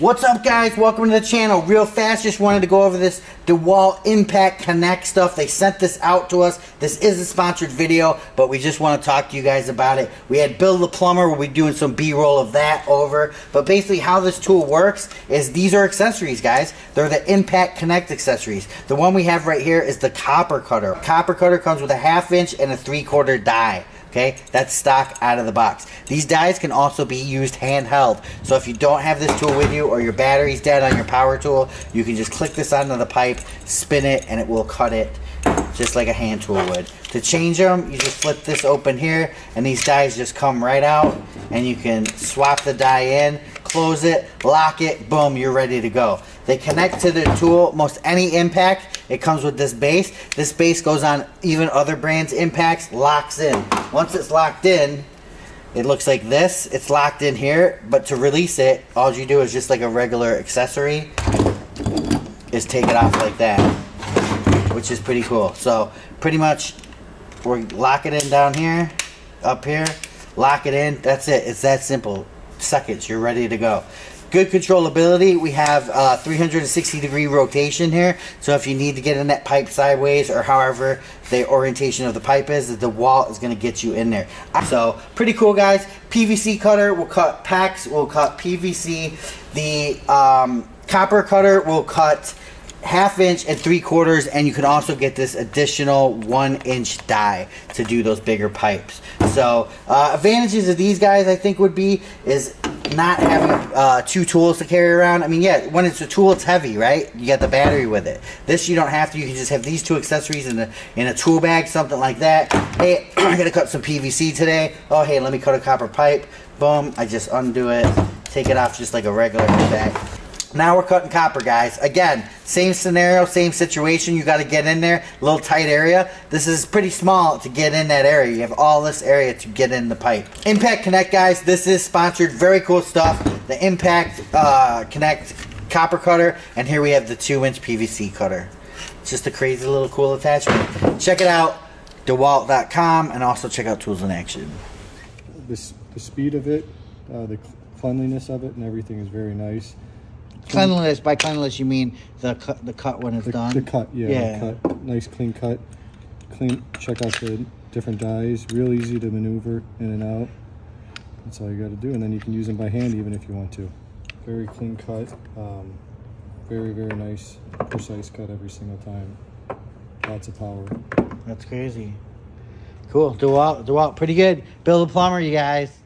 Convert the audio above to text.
What's up guys? Welcome to the channel. Real fast, just wanted to go over this DeWalt Impact Connect stuff. They sent this out to us. This is a sponsored video, but we just want to talk to you guys about it. We had Bill the Plumber, we'll be doing some B-roll of that over. But basically how this tool works is these are accessories, guys. They're the Impact Connect accessories. The one we have right here is the copper cutter. Copper cutter comes with a half inch and a three quarter die. Okay, that's stock out of the box. These dies can also be used handheld. So if you don't have this tool with you or your battery's dead on your power tool, you can just click this onto the pipe, spin it, and it will cut it just like a hand tool would. To change them, you just flip this open here, and these dies just come right out, and you can swap the die in, close it, lock it, boom, you're ready to go. They connect to the tool, most any impact, it comes with this base. This base goes on even other brands' impacts, locks in. Once it's locked in, it looks like this. It's locked in here, but to release it, all you do is just like a regular accessory, is take it off like that, which is pretty cool. So pretty much, we lock it in down here, up here, lock it in. That's it. It's that simple seconds. You're ready to go. Good controllability. We have uh, 360 degree rotation here. So if you need to get in that pipe sideways or however the orientation of the pipe is, the wall is going to get you in there. So pretty cool, guys. PVC cutter will cut PEX. Will cut PVC. The um, copper cutter will cut half inch and three quarters and you can also get this additional one inch die to do those bigger pipes so uh, advantages of these guys I think would be is not having uh, two tools to carry around. I mean, yeah, when it's a tool, it's heavy, right? You got the battery with it. This you don't have to. You can just have these two accessories in a in a tool bag, something like that. Hey, I'm gonna cut some PVC today. Oh, hey, let me cut a copper pipe. Boom! I just undo it, take it off just like a regular bag. Now we're cutting copper, guys. Again, same scenario, same situation. You got to get in there, little tight area. This is pretty small to get in that area. You have all this area to get in the pipe. Impact Connect, guys. This is sponsored. Very cool stuff. The Impact uh, Connect copper cutter, and here we have the two-inch PVC cutter. It's just a crazy little cool attachment. Check it out, DeWalt.com, and also check out Tools in Action. This, the speed of it, uh, the cleanliness of it, and everything is very nice. Cleanliness, by cleanliness you mean the cut, the cut when it's the, done? The cut, yeah. Yeah. Cut. Nice clean cut. Clean. Check out the different dies. Real easy to maneuver in and out. That's all you got to do. And then you can use them by hand even if you want to. Very clean cut. Um, very, very nice, precise cut every single time. Lots of power. That's crazy. Cool. Do out do out pretty good. Bill the plumber, you guys.